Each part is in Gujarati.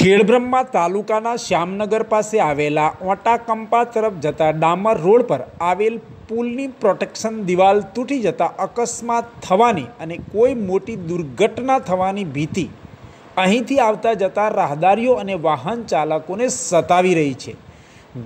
ખેડબ્રહ્મા તાલુકાના શ્યામનગર પાસે આવેલા ઓટાકંપા તરફ જતા ડામર રોડ પર આવેલ પુલની પ્રોટેક્શન દિવાલ તૂટી જતા અકસ્માત થવાની અને કોઈ મોટી દુર્ઘટના થવાની ભીતિ અહીંથી આવતા જતા રાહદારીઓ અને વાહન ચાલકોને સતાવી રહી છે.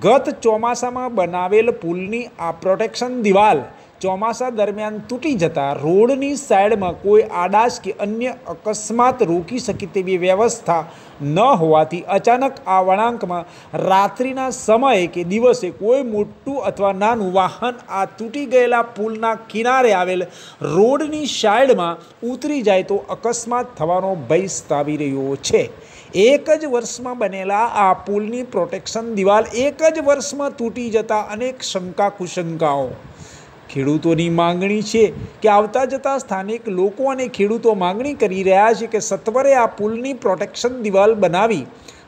ગત ચોમાસામાં બનાવેલ પુલની આ પ્રોટેક્શન દિવાલ ચોમાસા દરમિયાન તૂટી જતા રોડની સાઈડમાં કોઈ આડાશ કે અન્ય અકસ્માત રોકી શકે તેવી વ્યવસ્થા ન હોવાથી અચાનક આ વળાંકમાં રાત્રિના સમયે કે દિવસે કોઈ મોટું અથવા નાનું વાહન આ તૂટી ગયેલા પુલના કિનારે આવેલ રોડની સાઈડમાં ઉતરી જાય તો અકસ્માત થવાનો ભય સ્થાવી રહ્યો છે. એક જ વર્ષમાં બનેલા આ પુલની પ્રોટેક્શન દિવાલ એક જ વર્ષમાં તૂટી જતા અનેક શંકા કુશંકાઓ ખેડૂતોની માંગણી છે કે આવતા જતા સ્થાનિક લોકો અને ખેડૂતો માંગણી કરી રહ્યા છે કે સત્વરે આ પુલની પ્રોટેક્શન દિવાલ બનાવી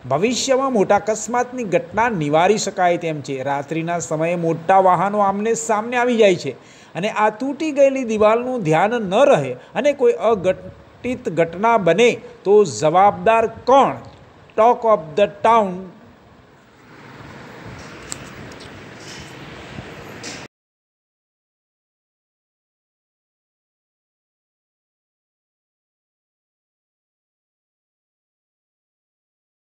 ભવિષ્યમાં મોટા અકસ્માતની ઘટના નિવારી શકાય તેમ છે. રાત્રિના સમયે મોટા વાહનો આમને સામને આવી જાય છે અને આ તૂટી ગયેલી દિવાલનું ધ્યાન ન રહે અને કોઈ અઘટિત ઘટના બને તો જવાબદાર કોણ? Talk of the town